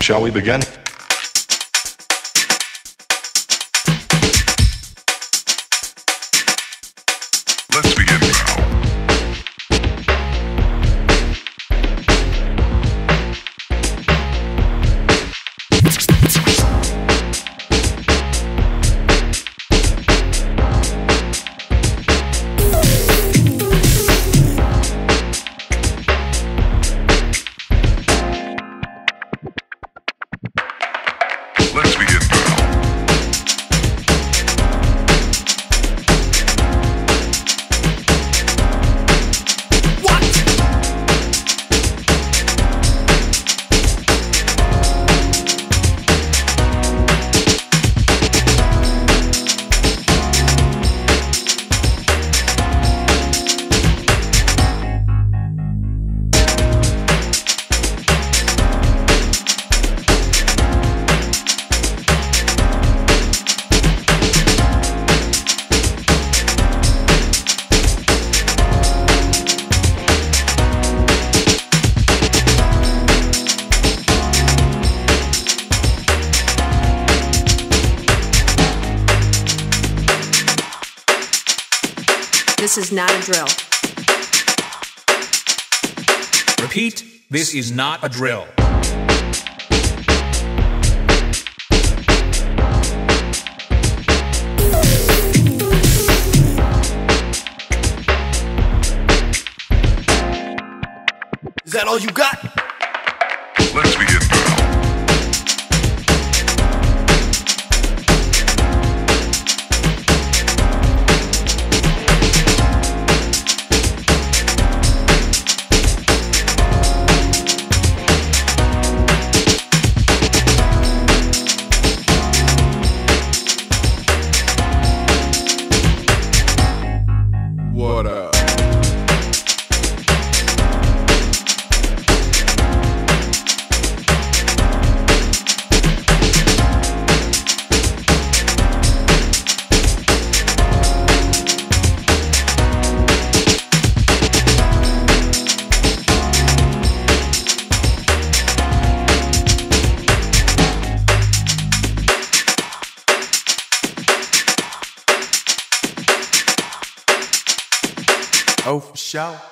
Shall we begin? This is not a drill. Repeat, this is not a drill. Is that all you got? Oh, for sure.